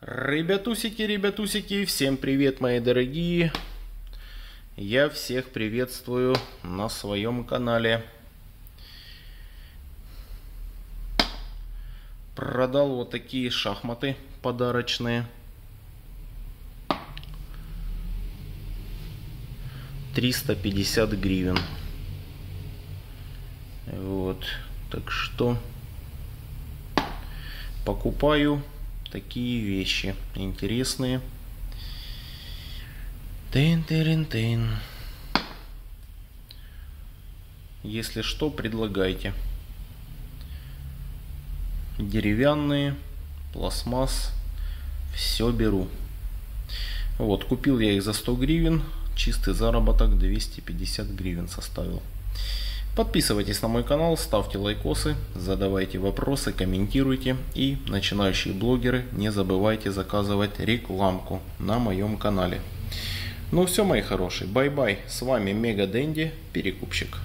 Ребятусики, ребятусики, всем привет, мои дорогие. Я всех приветствую на своем канале. Продал вот такие шахматы подарочные. Триста пятьдесят гривен. Вот, так что покупаю такие вещи интересные. Тын -тырын -тын. Если что, предлагайте. Деревянные, пластмасс, все беру. Вот, купил я их за 100 гривен, чистый заработок 250 гривен составил. Подписывайтесь на мой канал, ставьте лайкосы, задавайте вопросы, комментируйте. И начинающие блогеры, не забывайте заказывать рекламку на моем канале. Ну все, мои хорошие, bye-bye. С вами Мега Дэнди, перекупщик.